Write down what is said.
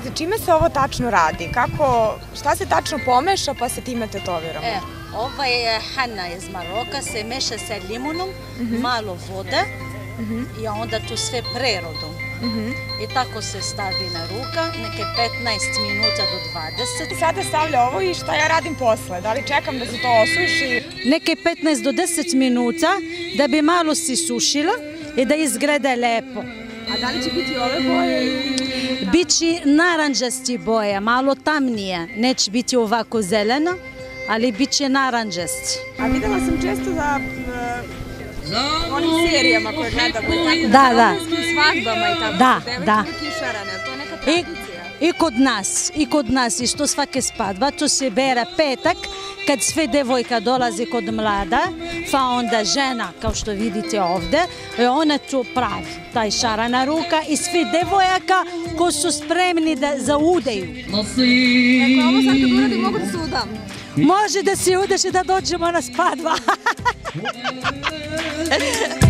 kažete čime se ovo tačno radi? Kako, šta se tačno pomeša pa se time tetoviramo? E, ovaj je hana iz Maroka, se meša sa limunom, malo vode i onda tu sve prerodom. I tako se stavi na ruka, neke 15 minuta do 20. Sada stavlja ovo i šta ja radim posle? Da li čekam da se to osuši? Neke 15 do 10 minuta da bi malo si sušila i da izgleda lepo. A da li će biti ove boje? Biće naranđasti boja, malo tamnije. Neće biti ovako zeleno, ali bit će naranđasti. A videla sam često da uh, onim serijama koje gledamo Da, da. albanskim svadbama i tako Da, da. kišarane, to je neka tradicija. I kod nas, i kod nas, isto svake spadba, to se bere petak, kad sve devojka dolazi kod mlada, pa onda žena, kao što vidite ovde, i ona to pravi, taj šarana ruka i svi devojaka ko su spremni da zaudeju. Dakle, ovo sad kad uradim mogu da se udam. Može da se udeš i da dođemo na spadba.